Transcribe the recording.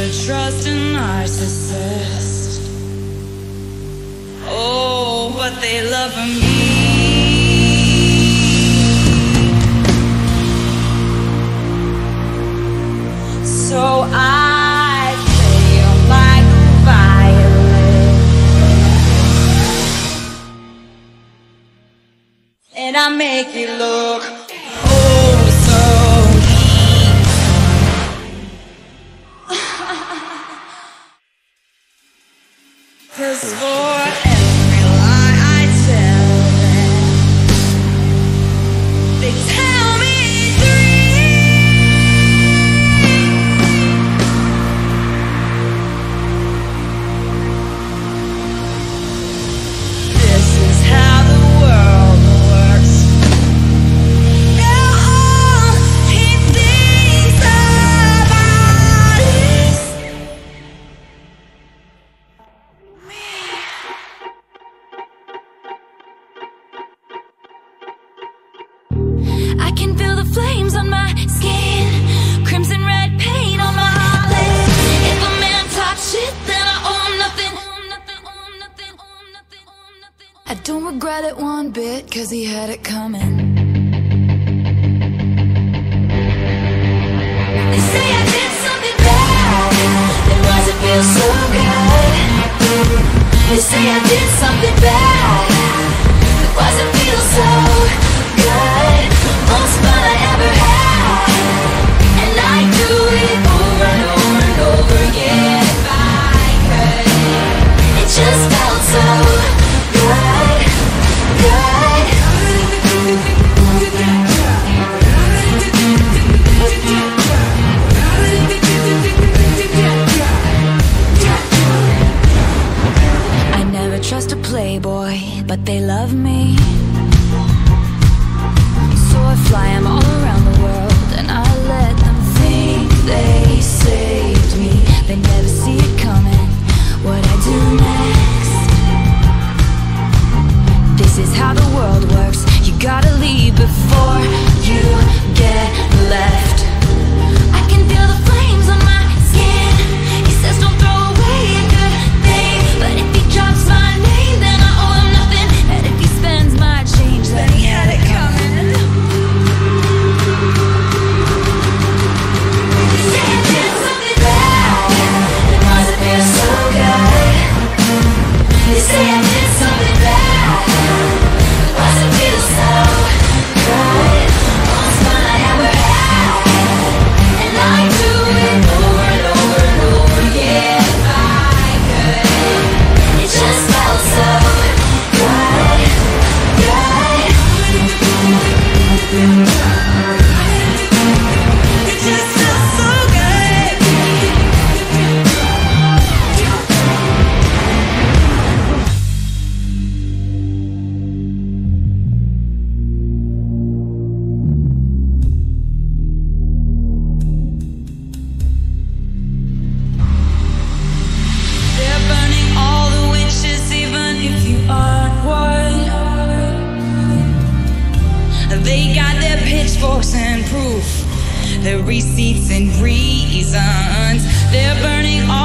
ever trust a narcissist. Oh, but they love me. So I and I make it look Cause for I can feel the flames on my skin. Crimson red paint on my If a man talks shit, then I owe nothing. I don't regret it one bit, cause he had it coming. They say I did something bad. Then why's it feel so good? They say I they love me. Sing the receipts and reasons. They're burning all